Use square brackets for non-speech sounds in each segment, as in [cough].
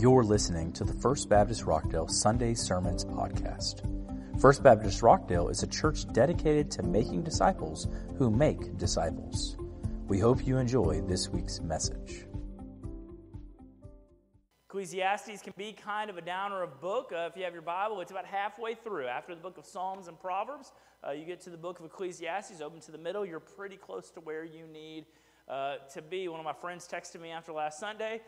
You're listening to the First Baptist Rockdale Sunday Sermons podcast. First Baptist Rockdale is a church dedicated to making disciples who make disciples. We hope you enjoy this week's message. Ecclesiastes can be kind of a downer of book. Uh, if you have your Bible, it's about halfway through. After the book of Psalms and Proverbs, uh, you get to the book of Ecclesiastes, open to the middle. You're pretty close to where you need uh, to be. One of my friends texted me after last Sunday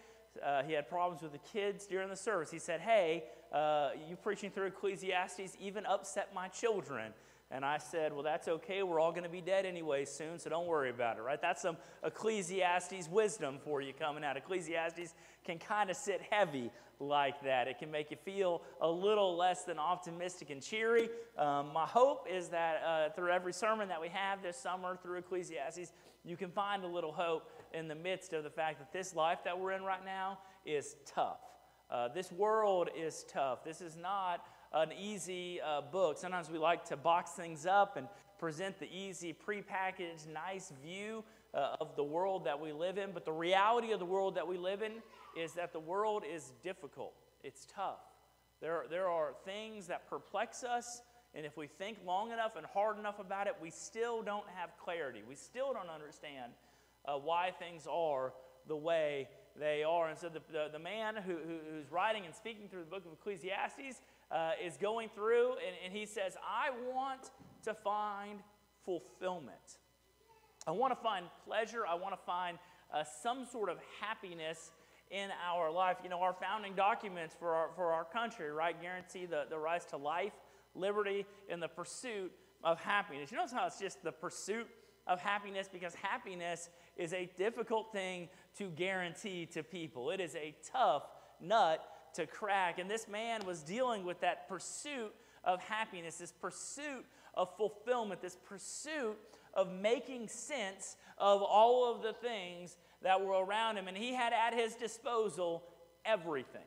uh, he had problems with the kids during the service. He said, Hey, uh, you preaching through Ecclesiastes even upset my children. And I said, Well, that's okay. We're all going to be dead anyway soon, so don't worry about it, right? That's some Ecclesiastes wisdom for you coming out. Ecclesiastes can kind of sit heavy like that. It can make you feel a little less than optimistic and cheery. Um, my hope is that uh, through every sermon that we have this summer through Ecclesiastes, you can find a little hope in the midst of the fact that this life that we're in right now is tough. Uh, this world is tough. This is not an easy uh, book. Sometimes we like to box things up and present the easy, prepackaged, nice view uh, of the world that we live in. But the reality of the world that we live in is that the world is difficult, it's tough. There, there are things that perplex us, and if we think long enough and hard enough about it, we still don't have clarity. We still don't understand uh, why things are the way they are. And so the, the, the man who, who, who's writing and speaking through the book of Ecclesiastes uh, is going through, and, and he says, I want to find fulfillment. I want to find pleasure. I want to find uh, some sort of happiness in our life. You know, our founding documents for our, for our country, right, guarantee the, the rights to life, liberty, and the pursuit of happiness. You notice how it's just the pursuit of happiness because happiness is a difficult thing to guarantee to people. It is a tough nut to crack. And this man was dealing with that pursuit of happiness, this pursuit of fulfillment, this pursuit of making sense of all of the things that were around him. And he had at his disposal everything.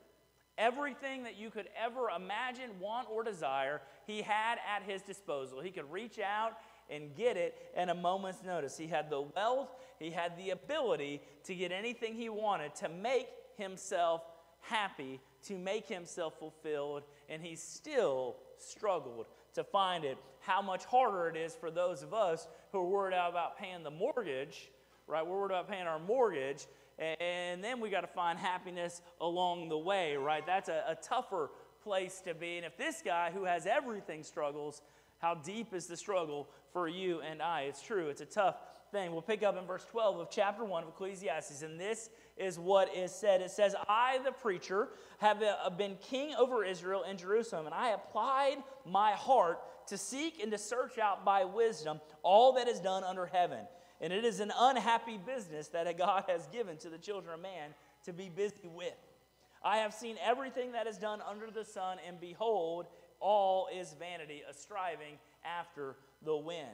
Everything that you could ever imagine, want, or desire, he had at his disposal. He could reach out and get it in a moment's notice. He had the wealth, he had the ability to get anything he wanted to make himself happy, to make himself fulfilled, and he still struggled to find it. How much harder it is for those of us who are worried about paying the mortgage, right? We're worried about paying our mortgage, and then we got to find happiness along the way, right? That's a, a tougher place to be. And if this guy who has everything struggles, how deep is the struggle for you and I? It's true, it's a tough thing. We'll pick up in verse 12 of chapter 1 of Ecclesiastes, and this is what is said. It says, I, the preacher, have uh, been king over Israel and Jerusalem, and I applied my heart to seek and to search out by wisdom all that is done under heaven. And it is an unhappy business that God has given to the children of man to be busy with. I have seen everything that is done under the sun, and behold, all is vanity, a striving after the wind.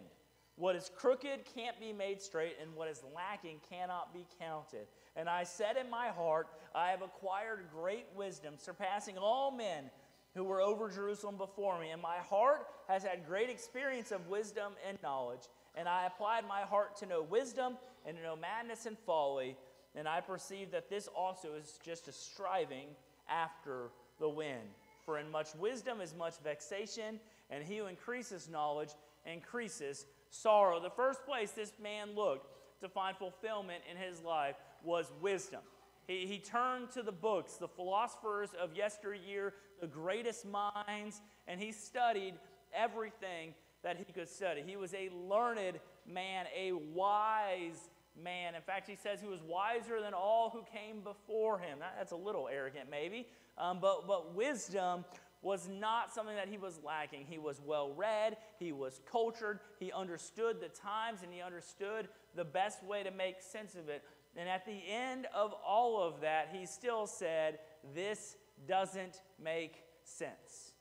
What is crooked can't be made straight, and what is lacking cannot be counted. And I said in my heart, I have acquired great wisdom, surpassing all men who were over Jerusalem before me. And my heart has had great experience of wisdom and knowledge. And I applied my heart to know wisdom and to know madness and folly. And I perceive that this also is just a striving after the wind. For in much wisdom is much vexation, and he who increases knowledge increases sorrow. The first place this man looked to find fulfillment in his life was wisdom. He, he turned to the books, the philosophers of yesteryear, the greatest minds, and he studied everything that he could study. He was a learned man, a wise man. In fact, he says he was wiser than all who came before him. That's a little arrogant, maybe, um, but, but wisdom was not something that he was lacking. He was well read, he was cultured, he understood the times, and he understood the best way to make sense of it. And at the end of all of that, he still said, This doesn't make sense.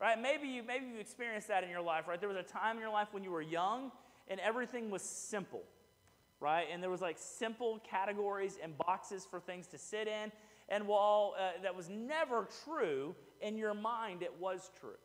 Right? Maybe you maybe you experienced that in your life, right? There was a time in your life when you were young and everything was simple. Right? And there was like simple categories and boxes for things to sit in and while uh, that was never true, in your mind it was true.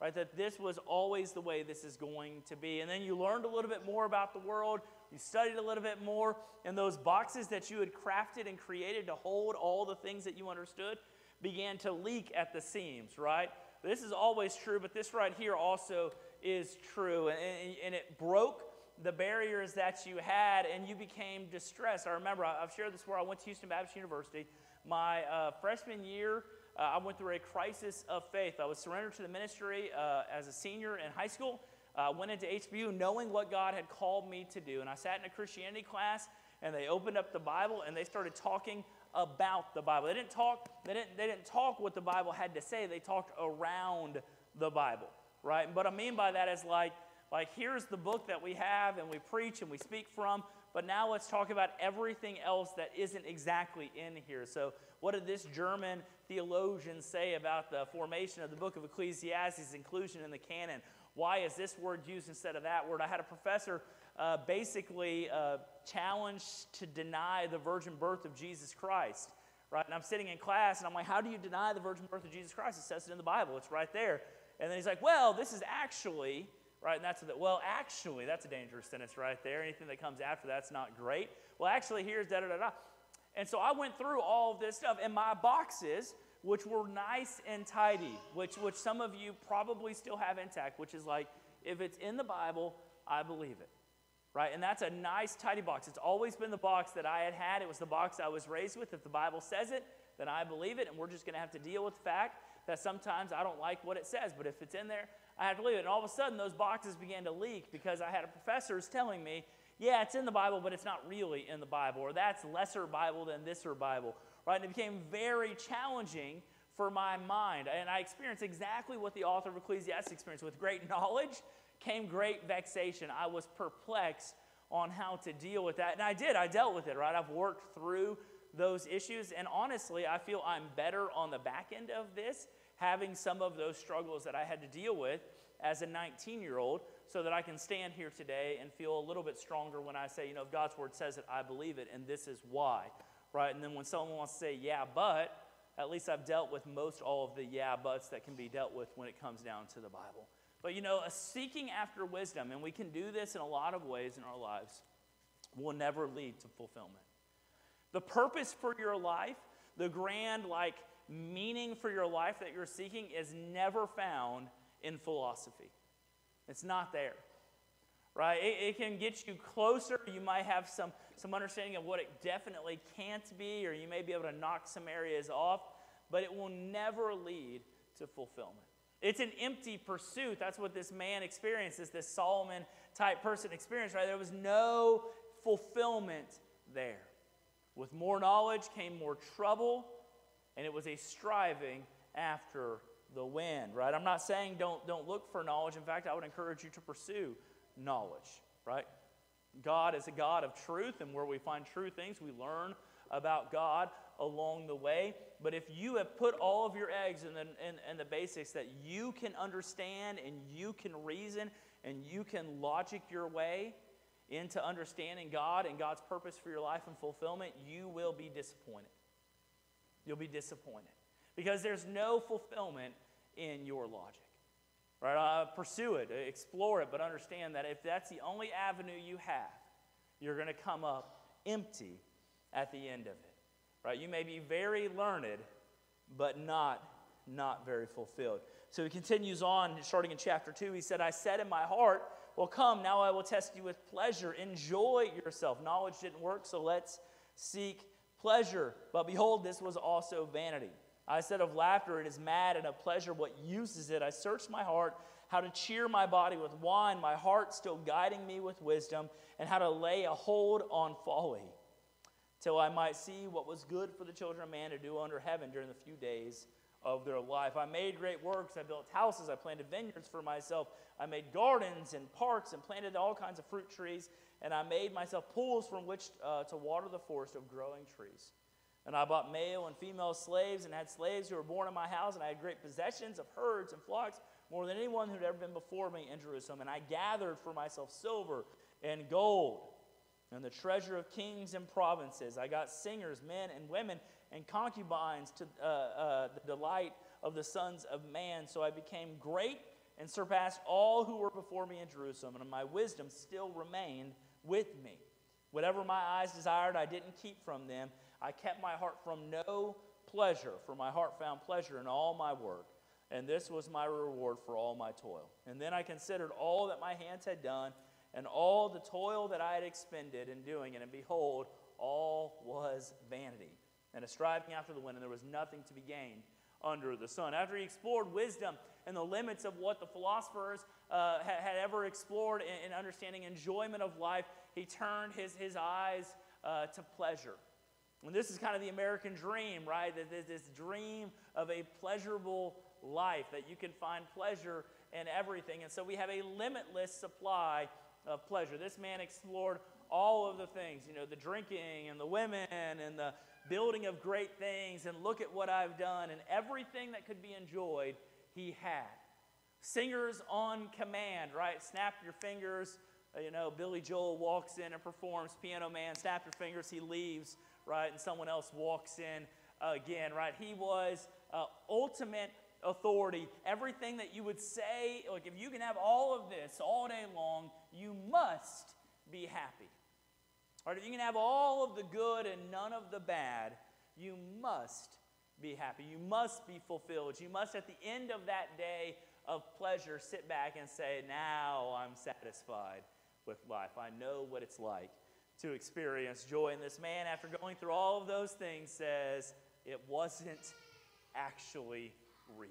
Right? That this was always the way this is going to be. And then you learned a little bit more about the world. You studied a little bit more. And those boxes that you had crafted and created to hold all the things that you understood, began to leak at the seams, right? This is always true, but this right here also is true. And, and it broke the barriers that you had and you became distressed. I remember, I've shared this where I went to Houston Baptist University. My uh, freshman year, uh, I went through a crisis of faith. I was surrendered to the ministry uh, as a senior in high school. Uh, went into HBU knowing what God had called me to do. And I sat in a Christianity class and they opened up the Bible and they started talking about the Bible. They didn't talk, they didn't, they didn't talk what the Bible had to say, they talked around the Bible, right? What I mean by that is like, like here's the book that we have and we preach and we speak from, but now let's talk about everything else that isn't exactly in here. So, what did this German theologian say about the formation of the book of Ecclesiastes, inclusion in the canon? Why is this word used instead of that word? I had a professor uh, basically uh, challenged to deny the virgin birth of Jesus Christ. Right? And I'm sitting in class and I'm like, how do you deny the virgin birth of Jesus Christ? It says it in the Bible, it's right there. And then he's like, well, this is actually, right? And that's the, well, actually, that's a dangerous sentence right there. Anything that comes after that's not great. Well, actually, here's da da da da. And so I went through all of this stuff, and my boxes, which were nice and tidy, which, which some of you probably still have intact, which is like, if it's in the Bible, I believe it right? And that's a nice, tidy box. It's always been the box that I had had. It was the box I was raised with. If the Bible says it, then I believe it, and we're just going to have to deal with the fact that sometimes I don't like what it says, but if it's in there, I have to believe it. And all of a sudden, those boxes began to leak because I had a professors telling me, yeah, it's in the Bible, but it's not really in the Bible, or that's lesser Bible than this or Bible, right? And it became very challenging for my mind. And I experienced exactly what the author of Ecclesiastes experienced with great knowledge came great vexation. I was perplexed on how to deal with that. And I did, I dealt with it, right? I've worked through those issues. And honestly, I feel I'm better on the back end of this, having some of those struggles that I had to deal with as a 19 year old, so that I can stand here today and feel a little bit stronger when I say, you know, if God's word says it, I believe it, and this is why, right? And then when someone wants to say, yeah, but, at least I've dealt with most all of the yeah buts that can be dealt with when it comes down to the Bible. But you know, a seeking after wisdom, and we can do this in a lot of ways in our lives, will never lead to fulfillment. The purpose for your life, the grand, like, meaning for your life that you're seeking is never found in philosophy. It's not there, right? It, it, can get you closer. You might have some, some understanding of what it definitely can't be, or you may be able to knock some areas off, but it will never lead to fulfillment. It's an empty pursuit. That's what this man experiences, this Solomon type person experienced, right? There was no fulfillment there. With more knowledge came more trouble, and it was a striving after the wind, right? I'm not saying don't, don't look for knowledge. In fact, I would encourage you to pursue knowledge, right? God is a God of truth, and where we find true things, we learn about God along the way. But if you have put all of your eggs in the, in, in the basics that you can understand and you can reason and you can logic your way into understanding God and God's purpose for your life and fulfillment, you will be disappointed. You'll be disappointed because there's no fulfillment in your logic. Right? Uh, pursue it, explore it, but understand that if that's the only avenue you have, you're going to come up empty at the end of it. Right? You may be very learned, but not, not very fulfilled. So he continues on, starting in chapter 2. He said, I said in my heart, Well, come, now I will test you with pleasure. Enjoy yourself. Knowledge didn't work, so let's seek pleasure. But behold, this was also vanity. I said of laughter, it is mad, and of pleasure, what use is it? I searched my heart, how to cheer my body with wine, my heart still guiding me with wisdom, and how to lay a hold on folly till I might see what was good for the children of man to do under heaven during the few days of their life. I made great works. I built houses. I planted vineyards for myself. I made gardens and parks and planted all kinds of fruit trees. And I made myself pools from which uh, to water the forest of growing trees. And I bought male and female slaves and had slaves who were born in my house. And I had great possessions of herds and flocks, more than anyone who had ever been before me in Jerusalem. And I gathered for myself silver and gold and the treasure of kings and provinces. I got singers, men and women, and concubines to uh, uh, the delight of the sons of man. So I became great and surpassed all who were before me in Jerusalem, and my wisdom still remained with me. Whatever my eyes desired, I didn't keep from them. I kept my heart from no pleasure, for my heart found pleasure in all my work, and this was my reward for all my toil. And then I considered all that my hands had done, and all the toil that I had expended in doing it, and behold, all was vanity, and a striving after the wind, and there was nothing to be gained under the sun. After he explored wisdom and the limits of what the philosophers uh, had, ever explored in, understanding enjoyment of life, he turned his, his eyes uh, to pleasure. And this is kind of the American dream, right? This, this dream of a pleasurable life, that you can find pleasure in everything. And so we have a limitless supply of pleasure. This man explored all of the things, you know, the drinking and the women and the building of great things and look at what I've done and everything that could be enjoyed, he had. Singers on command, right? Snap your fingers. Uh, you know, Billy Joel walks in and performs Piano Man, snap your fingers, he leaves, right? And someone else walks in again, right? He was uh, ultimate authority. Everything that you would say, like if you can have all of this all day long, you must be happy. Or if you can have all of the good and none of the bad, you must be happy. You must be fulfilled. You must, at the end of that day of pleasure, sit back and say, Now I'm satisfied with life. I know what it's like to experience joy. And this man, after going through all of those things, says, It wasn't actually real.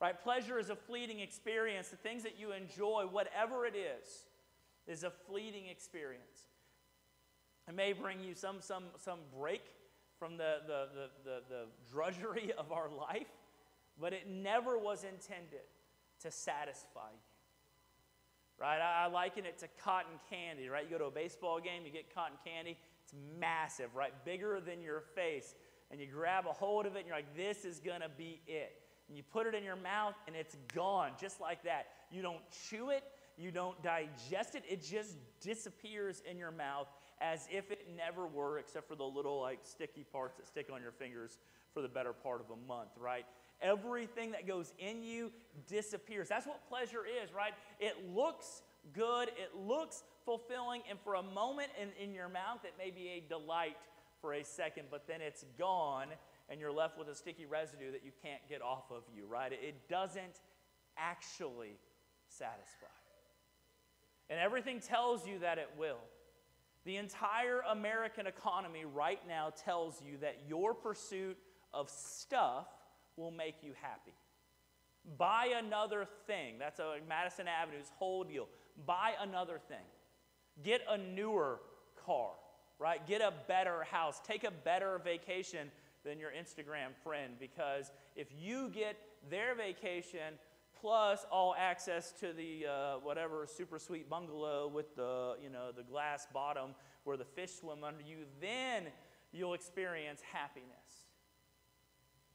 Right? Pleasure is a fleeting experience. The things that you enjoy, whatever it is, is a fleeting experience. It may bring you some, some, some break from the, the, the, the, the drudgery [laughs] of our life, but it never was intended to satisfy you. Right? I, I liken it to cotton candy, right? You go to a baseball game, you get cotton candy, it's massive, right? Bigger than your face. And you grab a hold of it, and you're like, this is going to be it. And you put it in your mouth, and it's gone, just like that. You don't chew it, you don't digest it, it just disappears in your mouth as if it never were, except for the little like sticky parts that stick on your fingers for the better part of a month, right? Everything that goes in you disappears. That's what pleasure is, right? It looks good, it looks fulfilling, and for a moment in, in your mouth, it may be a delight for a second, but then it's gone, and you're left with a sticky residue that you can't get off of you, right? It doesn't actually satisfy. And everything tells you that it will. The entire American economy right now tells you that your pursuit of stuff will make you happy. Buy another thing. That's a Madison Avenue's whole deal. Buy another thing. Get a newer car, right? Get a better house. Take a better vacation than your Instagram friend because if you get their vacation plus all access to the uh, whatever super sweet bungalow with the you know the glass bottom where the fish swim under you then you'll experience happiness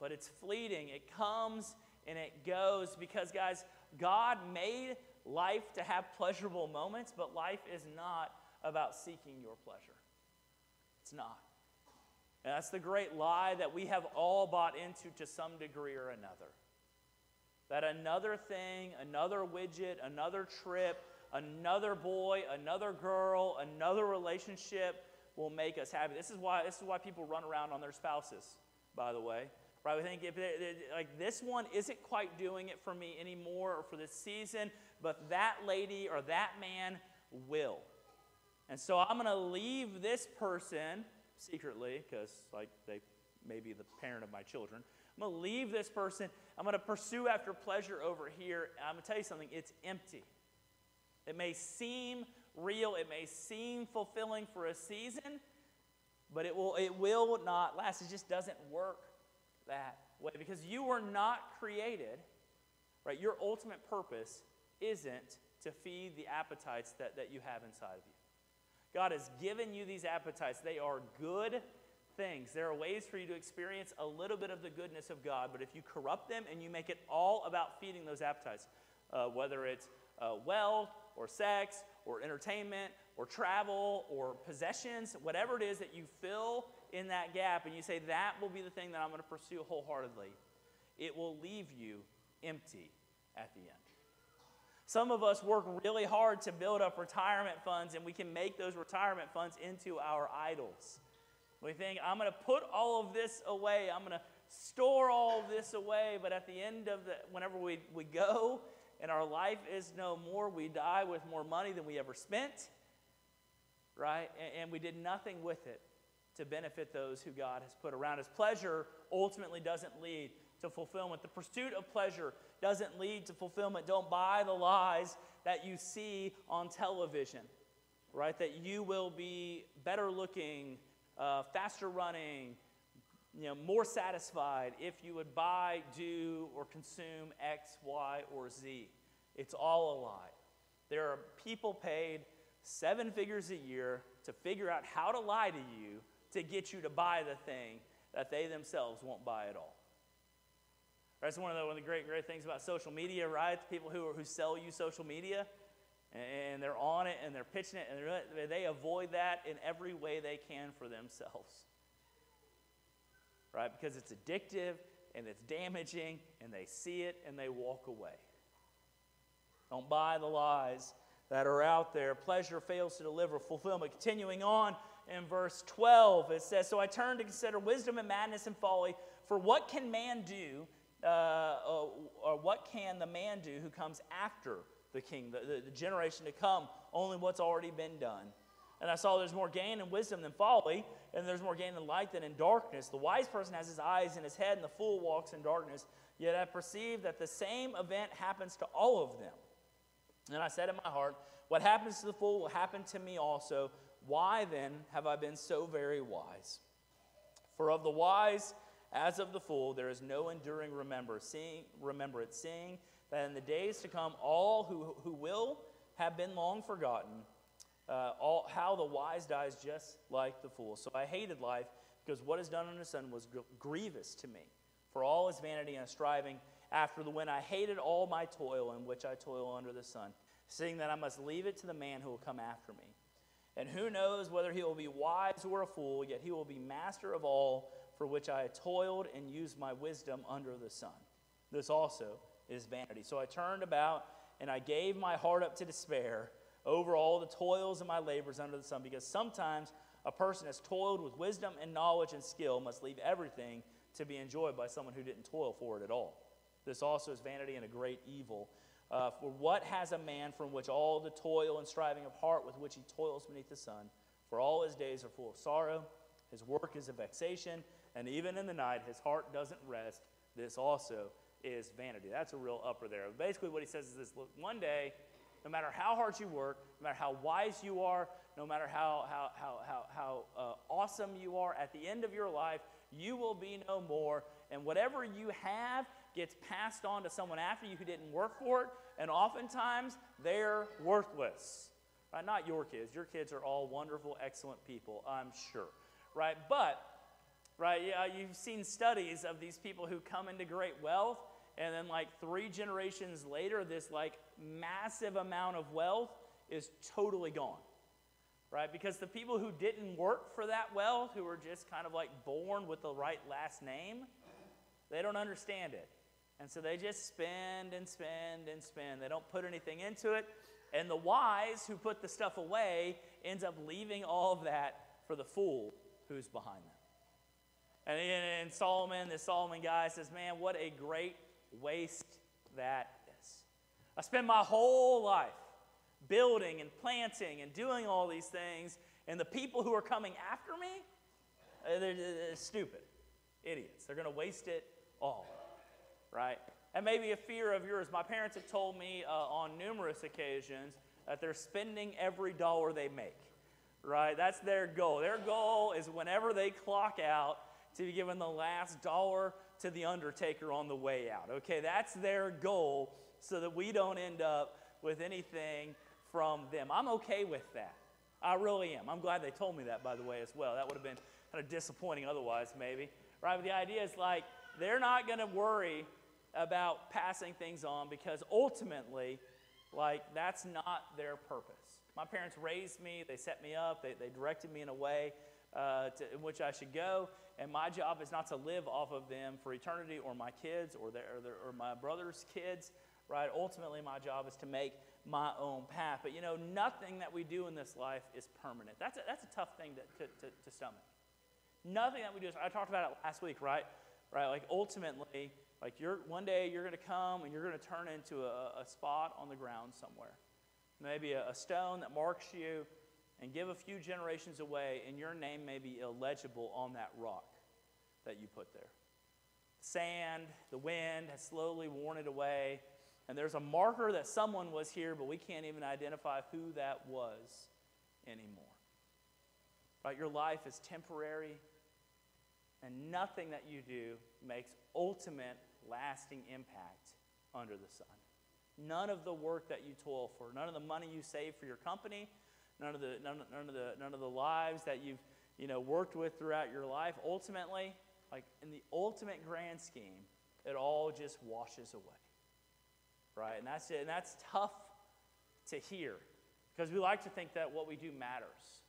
but it's fleeting it comes and it goes because guys god made life to have pleasurable moments but life is not about seeking your pleasure it's not and that's the great lie that we have all bought into to some degree or another that another thing, another widget, another trip, another boy, another girl, another relationship will make us happy. This is why this is why people run around on their spouses, by the way. Right? We think if it, like this one isn't quite doing it for me anymore or for this season, but that lady or that man will. And so I'm going to leave this person secretly because like they may be the parent of my children. I'm going to leave this person. I'm going to pursue after pleasure over here. I'm going to tell you something it's empty. It may seem real, it may seem fulfilling for a season, but it will, it will not last. It just doesn't work that way because you were not created, right? Your ultimate purpose isn't to feed the appetites that, that you have inside of you. God has given you these appetites, they are good things. There are ways for you to experience a little bit of the goodness of God, but if you corrupt them and you make it all about feeding those appetites, uh, whether it's uh, wealth or sex or entertainment or travel or possessions, whatever it is that you fill in that gap and you say, that will be the thing that I'm going to pursue wholeheartedly, it will leave you empty at the end. Some of us work really hard to build up retirement funds, and we can make those retirement funds into our idols. We think, I'm going to put all of this away. I'm going to store all of this away. But at the end of the, whenever we, we go and our life is no more, we die with more money than we ever spent, right? And, and we did nothing with it to benefit those who God has put around us. Pleasure ultimately doesn't lead to fulfillment. The pursuit of pleasure doesn't lead to fulfillment. Don't buy the lies that you see on television, right? That you will be better looking, uh, faster running, you know, more satisfied if you would buy, do, or consume X, Y, or Z. It's all a lie. There are people paid seven figures a year to figure out how to lie to you to get you to buy the thing that they themselves won't buy at all. That's one of the, one of the great, great things about social media, right? The people who, are, who sell you social media and they're on it and they're pitching it and they avoid that in every way they can for themselves. Right? Because it's addictive and it's damaging and they see it and they walk away. Don't buy the lies that are out there. Pleasure fails to deliver. Fulfillment continuing on in verse 12 it says so i turn to consider wisdom and madness and folly for what can man do uh, or, or what can the man do who comes after the king, the, the, the generation to come, only what's already been done. And I saw there's more gain in wisdom than folly, and there's more gain in light than in darkness. The wise person has his eyes in his head, and the fool walks in darkness. Yet I perceive that the same event happens to all of them. And I said in my heart, What happens to the fool will happen to me also. Why then have I been so very wise? For of the wise as of the fool, there is no enduring remember, seeing, remembrance, seeing that in the days to come, all who, who will have been long forgotten, uh, all, how the wise dies just like the fool. So I hated life because what is done under the sun was gr- grievous to me. For all is vanity and striving after the wind. I hated all my toil in which I toil under the sun, seeing that I must leave it to the man who will come after me. And who knows whether he will be wise or a fool, yet he will be master of all for which I toiled and used my wisdom under the sun. This also is vanity. So I turned about and I gave my heart up to despair over all the toils and my labors under the sun, because sometimes a person has toiled with wisdom and knowledge and skill must leave everything to be enjoyed by someone who didn't toil for it at all. This also is vanity and a great evil. Uh, for what has a man from which all the toil and striving of heart with which he toils beneath the sun? For all his days are full of sorrow, his work is a vexation, and even in the night his heart doesn't rest. This also is vanity. That's a real upper there. Basically, what he says is this look, one day, no matter how hard you work, no matter how wise you are, no matter how, how, how, how, how uh, awesome you are, at the end of your life, you will be no more. And whatever you have gets passed on to someone after you who didn't work for it, and oftentimes they're worthless. Right? Not your kids. Your kids are all wonderful, excellent people, I'm sure. Right? But, right, yeah, you've seen studies of these people who come into great wealth and then like three generations later this like massive amount of wealth is totally gone right because the people who didn't work for that wealth who were just kind of like born with the right last name they don't understand it and so they just spend and spend and spend they don't put anything into it and the wise who put the stuff away ends up leaving all of that for the fool who's behind them and, and Solomon, this Solomon guy says, Man, what a great waste that is. I spend my whole life building and planting and doing all these things, and the people who are coming after me, uh, they're, they're stupid, idiots. They're going to waste it all, right? And maybe a fear of yours. My parents have told me uh, on numerous occasions that they're spending every dollar they make, right? That's their goal. Their goal is whenever they clock out to be given the last dollar to the undertaker on the way out. Okay, that's their goal so that we don't end up with anything from them. I'm okay with that. I really am. I'm glad they told me that, by the way, as well. That would have been kind of disappointing otherwise, maybe. Right? But the idea is like they're not going to worry about passing things on because ultimately, like, that's not their purpose. My parents raised me, they set me up, they, they directed me in a way uh, to, in which I should go. And my job is not to live off of them for eternity or my kids or, their, or, their, or my brother's kids, right? Ultimately, my job is to make my own path. But you know, nothing that we do in this life is permanent. That's a, that's a tough thing to, to, to, to stomach. Nothing that we do. is, I talked about it last week, right? Right? Like ultimately, like you're one day you're going to come and you're going to turn into a, a, spot on the ground somewhere. Maybe a, a stone that marks you and give a few generations away, and your name may be illegible on that rock that you put there. Sand, the wind has slowly worn it away, and there's a marker that someone was here, but we can't even identify who that was anymore. Right? Your life is temporary, and nothing that you do makes ultimate, lasting impact under the sun. None of the work that you toil for, none of the money you save for your company, none of the, none, none of the, none of the lives that you've you know, worked with throughout your life, ultimately, like in the ultimate grand scheme, it all just washes away. Right? And that's it. And that's tough to hear because we like to think that what we do matters.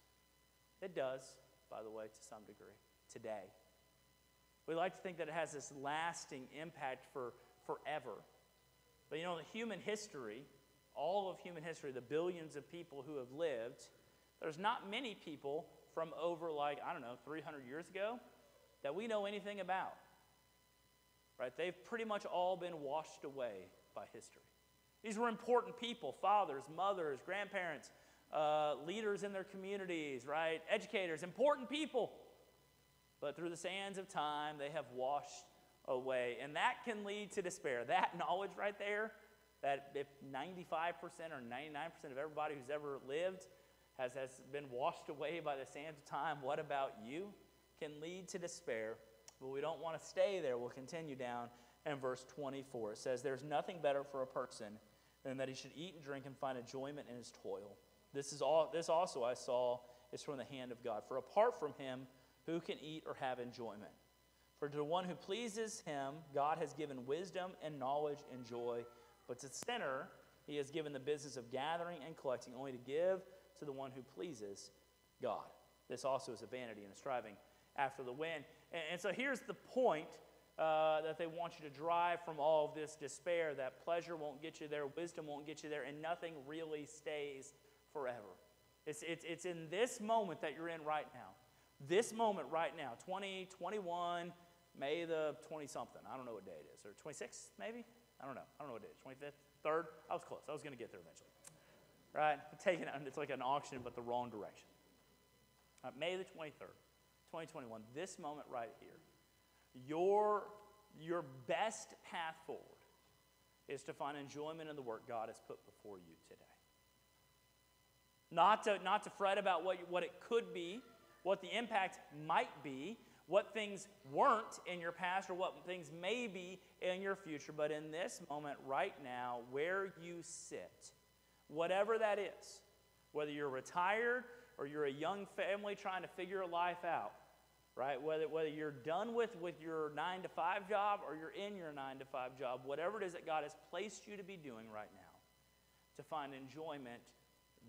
It does, by the way, to some degree, today. We like to think that it has this lasting impact for forever. But you know, the human history, all of human history, the billions of people who have lived, there's not many people from over like, I don't know, 300 years ago that we know anything about. Right? They've pretty much all been washed away by history. These were important people fathers, mothers, grandparents, uh, leaders in their communities, right? Educators, important people. But through the sands of time, they have washed away. And that can lead to despair. [laughs] That knowledge right there, that if 95% or 99% of everybody who's ever lived has, has been washed away by the sands of time, what about you? Can lead to despair. But we don't want to stay there. We'll continue down in verse 24. It says, There's nothing better for a person than that he should eat and drink and find enjoyment in his toil. This, is all, this also I saw is from the hand of God. For apart from him, who can eat or have enjoyment? For to the one who pleases him, God has given wisdom and knowledge and joy. But to the sinner, he has given the business of gathering and collecting, only to give to the one who pleases God. This also is a vanity and a striving after the wind. And, and so here's the point uh, that they want you to drive from all of this despair that pleasure won't get you there, wisdom won't get you there, and nothing really stays forever. It's, it's, it's in this moment that you're in right now. This moment right now, 2021, May the 20 something. I don't know what day it is. Or 26th, maybe? I don't know. I don't know what day it is. 25th? 3rd? I was close. I was going to get there eventually. Right? I'm taking it, it's like an auction, but the wrong direction. Right, May the 23rd, 2021, this moment right here. Your, your best path forward is to find enjoyment in the work God has put before you today. Not to, not to fret about what, what it could be, what the impact might be, what things weren't in your past or what things may be in your future, but in this moment right now, where you sit, whatever that is, whether you're retired or you're a young family trying to figure a life out, right? Whether, whether you're done with, with your nine to five job or you're in your nine to five job, whatever it is that God has placed you to be doing right now, to find enjoyment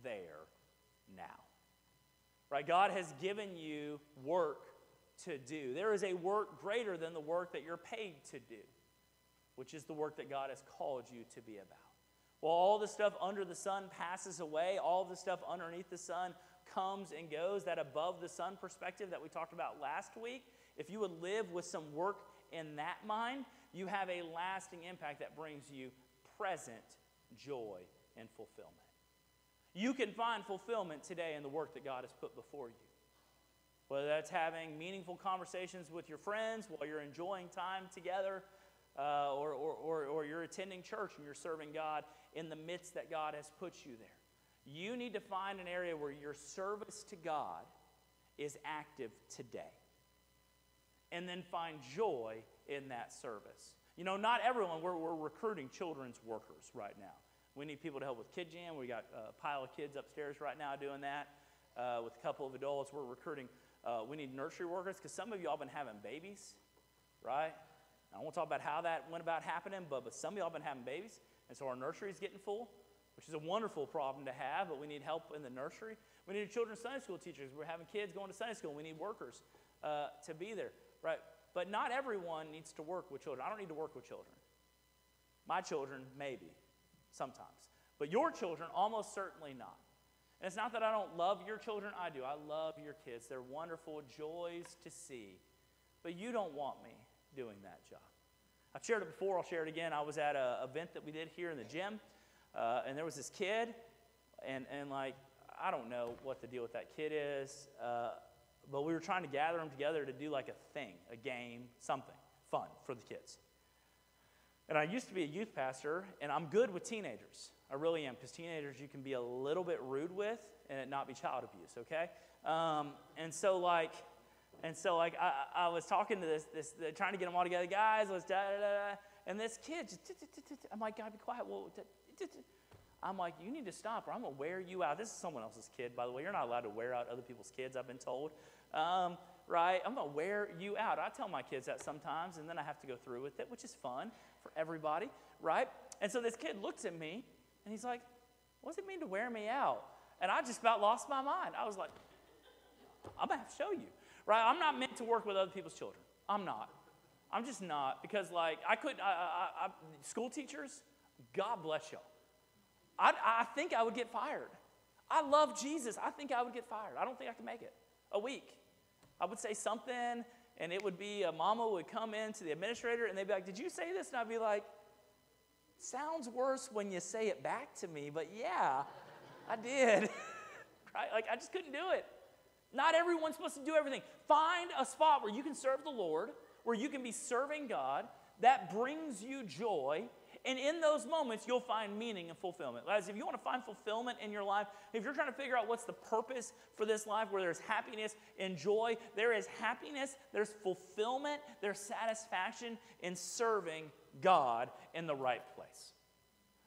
there now. Right? God has given you work to do. There is a work greater than the work that you're paid to do, which is the work that God has called you to be about. Well, all the stuff under the sun passes away, all the stuff underneath the sun comes and goes. That above the sun perspective that we talked about last week, if you would live with some work in that mind, you have a lasting impact that brings you present joy and fulfillment. You can find fulfillment today in the work that God has put before you. Whether that's having meaningful conversations with your friends while you're enjoying time together, uh, or, or, or, or you're attending church and you're serving God in the midst that God has put you there. You need to find an area where your service to God is active today. And then find joy in that service. You know, not everyone, we're, we're recruiting children's workers right now. We need people to help with Kid Jam. We got a pile of kids upstairs right now doing that uh, with a couple of adults. We're recruiting uh, we need nursery workers because some of y'all been having babies, right? I won't talk about how that went about happening, but, but some of y'all been having babies, and so our nursery is getting full, which is a wonderful problem to have, but we need help in the nursery. We need children's Sunday school teachers. We're having kids going to Sunday school. We need workers uh, to be there, right? But not everyone needs to work with children. I don't need to work with children. My children, maybe, sometimes. But your children, almost certainly not. And it's not that I don't love your children, I do. I love your kids. They're wonderful joys to see. But you don't want me doing that job. I've shared it before, I'll share it again. I was at an event that we did here in the gym, uh, and there was this kid, and, and like, I don't know what the deal with that kid is, uh, but we were trying to gather them together to do like a thing, a game, something fun for the kids. And I used to be a youth pastor, and I'm good with teenagers. I really am, because teenagers you can be a little bit rude with and it not be child abuse, okay? Um, and so, like, and so, like, I, I was talking to this, this trying to get them all together, guys, let's da da da. And this kid, just, I'm like, God, be quiet. Well, I'm like, you need to stop, or I'm gonna wear you out. This is someone else's kid, by the way. You're not allowed to wear out other people's kids. I've been told, um, right? I'm gonna wear you out. I tell my kids that sometimes, and then I have to go through with it, which is fun for everybody, right? And so this kid looks at me, and he's like, "What does it mean to wear me out?" And I just about lost my mind. I was like, "I'm gonna have to show you." right? I'm not meant to work with other people's children. I'm not. I'm just not because, like, I couldn't. I, I, I, school teachers, God bless y'all. I, I think I would get fired. I love Jesus. I think I would get fired. I don't think I can make it a week. I would say something, and it would be a mama would come in to the administrator, and they'd be like, "Did you say this?" And I'd be like, "Sounds worse when you say it back to me, but yeah, I did." [laughs] right? Like I just couldn't do it. Not everyone's supposed to do everything. Find a spot where you can serve the Lord, where you can be serving God, that brings you joy. And in those moments, you'll find meaning and fulfillment. Guys, if you want to find fulfillment in your life, if you're trying to figure out what's the purpose for this life, where there's happiness and joy, there is happiness, there's fulfillment, there's satisfaction in serving God in the right place.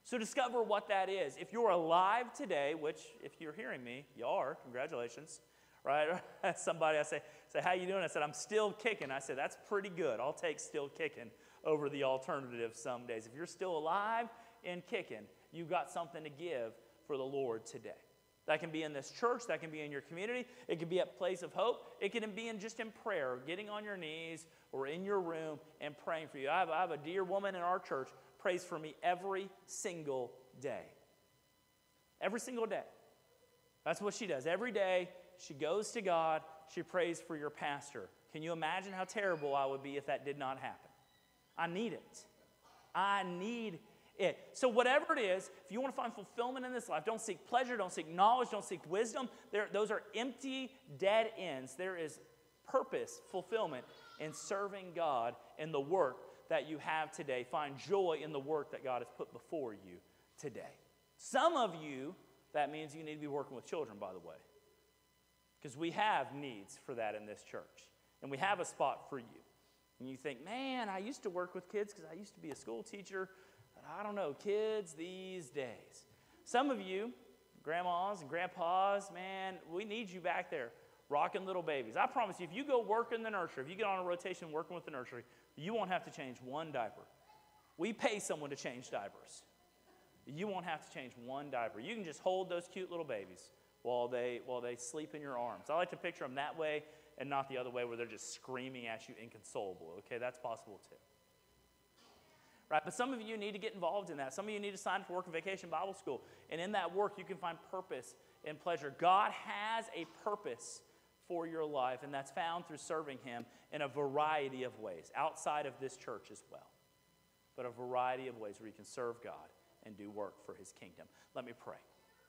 So discover what that is. If you're alive today, which if you're hearing me, you are, congratulations right? [laughs] Somebody I say, say, how you doing? I said, I'm still kicking. I said, that's pretty good. I'll take still kicking over the alternative some days. If you're still alive and kicking, you've got something to give for the Lord today. That can be in this church, that can be in your community, it can be at place of hope, it can be in just in prayer, getting on your knees or in your room and praying for you. I have, I have a dear woman in our church prays for me every single day. Every single day. That's what she does. Every day she goes to God, she prays for your pastor. Can you imagine how terrible I would be if that did not happen? I need it. I need it. So, whatever it is, if you want to find fulfillment in this life, don't seek pleasure, don't seek knowledge, don't seek wisdom. There, those are empty, dead ends. There is purpose, fulfillment in serving God in the work that you have today. Find joy in the work that God has put before you today. Some of you, that means you need to be working with children, by the way. Because we have needs for that in this church. And we have a spot for you. And you think, man, I used to work with kids because I used to be a school teacher. But I don't know, kids these days. Some of you, grandmas and grandpas, man, we need you back there rocking little babies. I promise you, if you go work in the nursery, if you get on a rotation working with the nursery, you won't have to change one diaper. We pay someone to change diapers. You won't have to change one diaper. You can just hold those cute little babies while they, while they sleep in your arms. I like to picture them that way and not the other way where they're just screaming at you inconsolable. Okay, that's possible too. Right, but some of you need to get involved in that. Some of you need to sign up for Work and Vacation Bible School. And in that work, you can find purpose and pleasure. God has a purpose for your life, and that's found through serving Him in a variety of ways, outside of this church as well. But a variety of ways where you can serve God and do work for His kingdom. Let me pray.